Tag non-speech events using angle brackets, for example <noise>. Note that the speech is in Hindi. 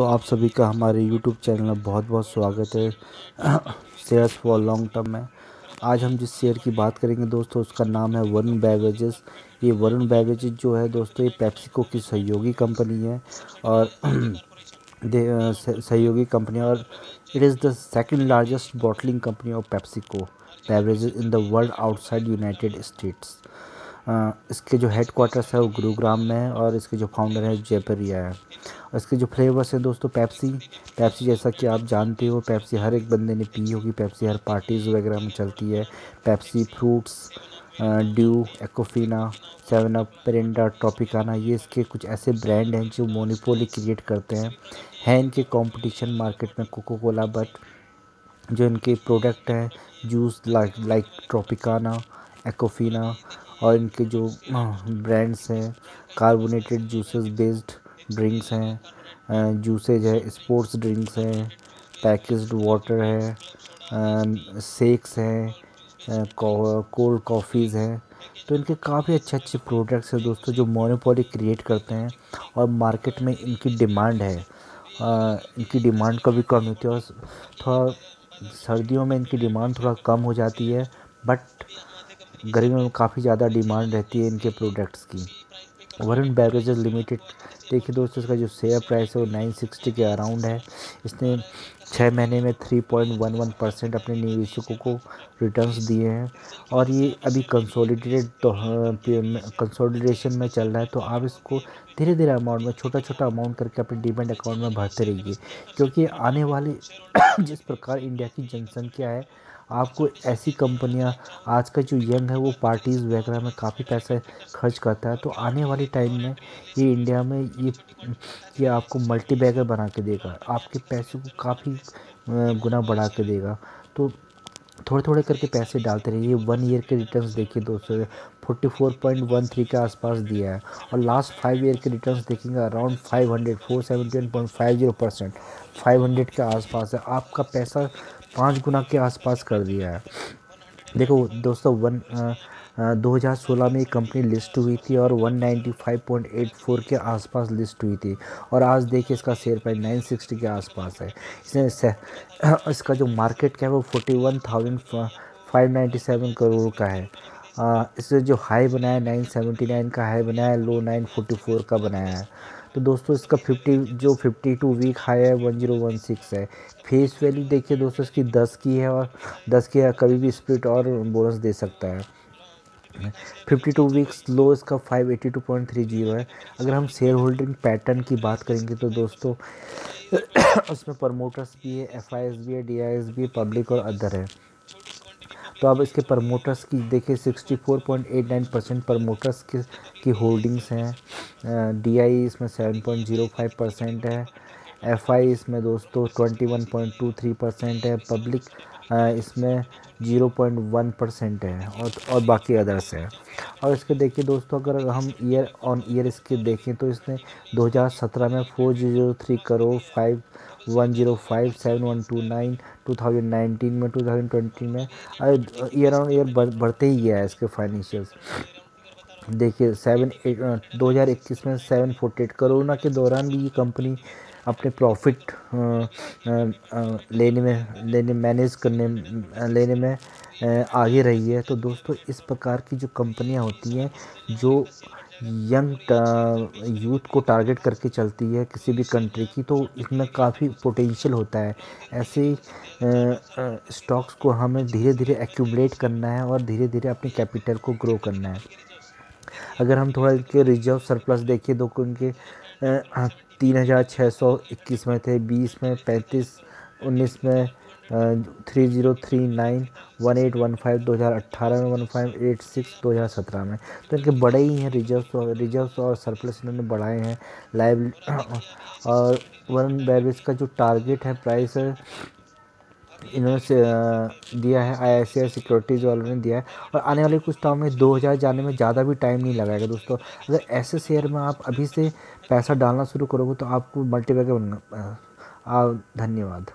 तो आप सभी का हमारे YouTube चैनल में बहुत बहुत स्वागत है। शेयर्स फॉर लॉन्ग टर्म में। आज हम जिस शेयर की बात करेंगे दोस्तों, उसका नाम है वरुण बेवरेजेस ये वरुण बेवरेजेस जो है दोस्तों, ये पेप्सिको की सहयोगी कंपनी है और <coughs> सहयोगी कंपनी और it is the second largest bottling company of PepsiCo beverages in the world outside United States इसके जो हेड क्वार्टर्स है वो गुरुग्राम में है और इसके जो फाउंडर है जयपुरिया है। इसके जो फ्लेवर्स हैं दोस्तों पेप्सी पेप्सी जैसा कि आप जानते हो पेप्सी हर एक बंदे ने पी होगी। पेप्सी हर पार्टीज़ वगैरह में चलती है। Pepsi fruits dew Aquafina seven up पेरेंडा Tropicana ये इसके कुछ ऐसे ब्रांड हैं जो मोनिपोली क्रिएट करते हैं। हैं इनके कंपटीशन मार्केट में कोको कोला बट जो इनके प्रोडक्ट हैं juice like like Tropicana Aquafina और इनके जो ब्रांड्स हैं कार्बोनेटेड जूसेस बेस्ड ड्रिंक्स हैं जूसेज है स्पोर्ट्स ड्रिंक्स हैं पैकेज्ड वाटर है सेक्स हैं कोल्ड कॉफ़ीज़ हैं। तो इनके काफ़ी अच्छे अच्छे प्रोडक्ट्स हैं दोस्तों जो मोनोपोली क्रिएट करते हैं और मार्केट में इनकी डिमांड है। इनकी डिमांड कभी कम होती है और थोड़ा सर्दियों में इनकी डिमांड थोड़ा कम हो जाती है बट गर्मियों में काफ़ी ज़्यादा डिमांड रहती है इनके प्रोडक्ट्स की। वरुण बेवरेजेस लिमिटेड देखिए दोस्तों इसका जो शेयर प्राइस है वो नाइन सिक्सटी के अराउंड है। इसने छः महीने में three point one one percent अपने निवेशकों को रिटर्न्स दिए हैं। और ये अभी कंसोलिडेटेड तो कंसोलिडेशन में चल रहा है तो आप इसको धीरे धीरे अमाउंट में छोटा छोटा अमाउंट करके अपने डिमेंट अकाउंट में भरते रहिए। क्योंकि आने वाले <coughs> जिस प्रकार इंडिया की जनसंख्या है, आपको ऐसी कंपनियाँ, आज का जो यंग है, वो पार्टीज़ वगैरह में काफ़ी पैसे खर्च करता है। तो आने वाले टाइम में ये इंडिया में ये ये आपको मल्टी बैगर बना के देगा। आपके पैसे को काफ़ी गुना बढ़ा के देगा। तो थोड़े थोड़े करके पैसे डालते रहिए। वन ईयर के रिटर्न्स देखिए दोस्तों forty four point one three के आसपास दिया है। और लास्ट फाइव ईयर के रिटर्न्स देखेंगे around five hundred four seventy one point five zero percent five hundred के आसपास है। आपका पैसा पाँच गुना के आसपास कर दिया है। देखो दोस्तों वन दो हज़ार सोलह में कंपनी लिस्ट हुई थी और 195.84 के आसपास लिस्ट हुई थी और आज देखिए इसका शेयर प्राइस 960 के आसपास है। इसने इसका जो मार्केट क्या है वो फोर्टी करोड़ का है। इससे जो हाई बनाया नाइन सेवेंटी नाइन का, हाई बनाया लो नाइन फोर्टी फोर का बनाया है। तो दोस्तों इसका 50 जो 52 वीक हाई है 1016 है। फेस वैल्यू देखिए दोस्तों इसकी 10 की है और 10 की है, कभी भी स्प्लिट और बोनस दे सकता है। 52 वीक्स लो इसका 582.30 है। अगर हम शेयर होल्डिंग पैटर्न की बात करेंगे तो दोस्तों, <coughs> उसमें प्रमोटर्स भी है एफ़ आई एस भी है डी आई एस भी पब्लिक और अदर है। तो अब इसके प्रमोटर्स की देखिए 64.89 परसेंट प्रमोटर्स की की होल्डिंग्स हैं। डी आई इसमें 7.05 परसेंट है। एफआई इसमें दोस्तों 21.23 परसेंट है पब्लिक इसमें 0.1 परसेंट है और और बाकी अदर्स है। और इसके देखिए दोस्तों, अगर हम ईयर ऑन ईयर इसके देखें तो इसने 2017 में four zero three crore five one zero five seven one two nine two thousand nineteen में टू थाउज़ेंड ट्वेंटी में ईयर ऑन ईयर बढ़ते ही गया है इसके फाइनेंशियल्स देखिए सेवन एट दो हज़ार इक्कीस में सेवन फोर्टी एट करोना के दौरान भी ये कंपनी अपने प्रॉफिट लेने में, लेने मैनेज करने लेने में आगे रही है तो दोस्तों, इस प्रकार की जो कंपनियाँ होती हैं, जो यंग यूथ को टारगेट करके चलती है किसी भी कंट्री की तो इसमें काफ़ी पोटेंशियल होता है। ऐसे स्टॉक्स को हमें धीरे धीरे एक्यूमुलेट करना है और धीरे धीरे अपने कैपिटल को ग्रो करना है। अगर हम थोड़ा इनके रिज़र्व सरप्लस देखिए तो उनके तीन हज़ार छः सौ इक्कीस में थे, बीस में पैंतीस, उन्नीस में three zero three nine, one eight one five, दो हज़ार अट्ठारह में, वन फाइव एट सिक्स, दो हज़ार सत्रह में। तो इनके बड़े ही हैं रिज़र्व रिज़र्व और सरप्लस इन्होंने बढ़ाए हैं। लाइव और वन बेवरेज का जो टारगेट है प्राइस इन्होंने दिया है आई आई सिक्योरिटीज़ वालों ने दिया है। और आने वाले कुछ टाइम में 2000 जाने में ज़्यादा भी टाइम नहीं लगाएगा दोस्तों। अगर ऐसे शेयर में आप अभी से पैसा डालना शुरू करोगे तो आपको मल्टीपैकर बनना धन्यवाद।